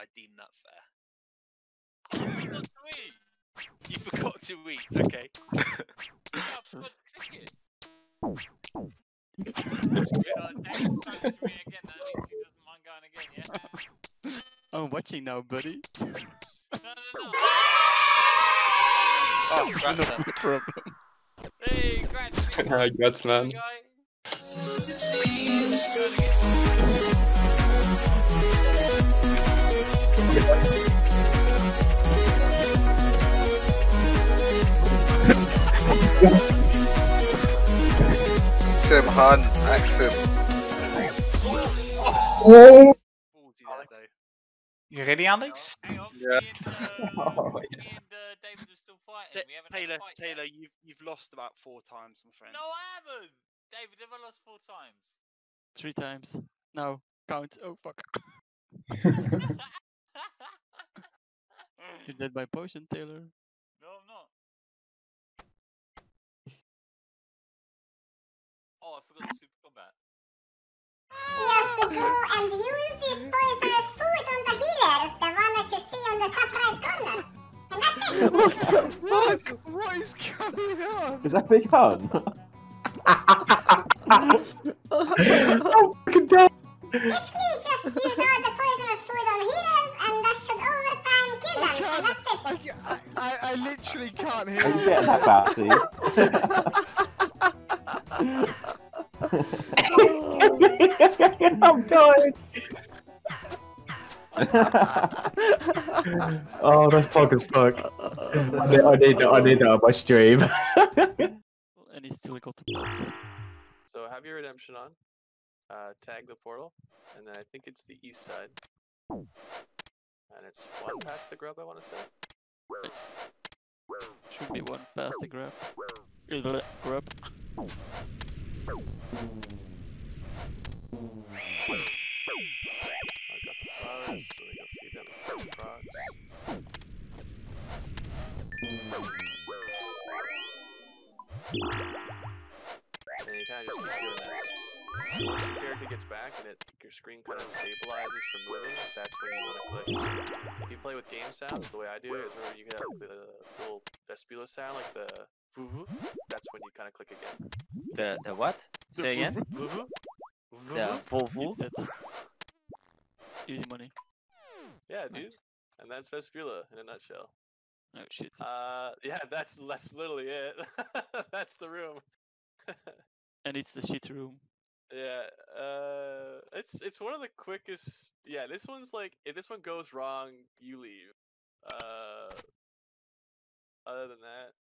I deem that fair. You forgot to eat. Okay. Oh, I'm watching now, buddy. No, no, no. Oh, congrats, then. no problem. Hey, congrats. Mr. Alright, congrats, man. Tim Hunt, Axum. Oh. Ballsy there, though. You ready, Alex? Hang on. Yeah. Me and, uh, Oh, me and uh, David are still fighting. We haven't had a Taylor, yet. Taylor, you've you've lost about four times, my friend. No, I haven't. David, have I lost four times? Three times. No, count. Oh fuck. You did my potion, Taylor. No, I'm not. Oh, I forgot the super combat. You have to go and use the top right corner. And that's it. What? What is going on? Is that Big Hun? Basically, just use all the poisonous food on healers, and that should over time kill I them. And that's I, it. ca- I, I literally can't hear Are you you. getting that, Batsy? I'm dying. oh, that's fog as fuck. I need, I need that. I need that on my stream. And he still got the pots. So have your redemption on. Uh, tag the portal, and then I think it's the east side. And it's one past the grub, I want to say. It's should be one past the grab. Grab. I got the flowers, so we go feed them fresh frogs. And you kind of just keep doing this. Once your character gets back and it your screen kind of stabilizes from moving, that's when you want to click. If you play with game sounds, the way I do it is where you have the little Vespula sound, like the voo that's when you kind of click again. The the what? Say again. Voo The Volvo. Easy money. Yeah, dude. And that's Vespula in a nutshell. Oh shit. Uh, yeah, that's that's literally it. that's the room. And it's the shit room. Yeah, uh, it's it's one of the quickest. Yeah, this one's like if this one goes wrong, you leave. Uh, other than that,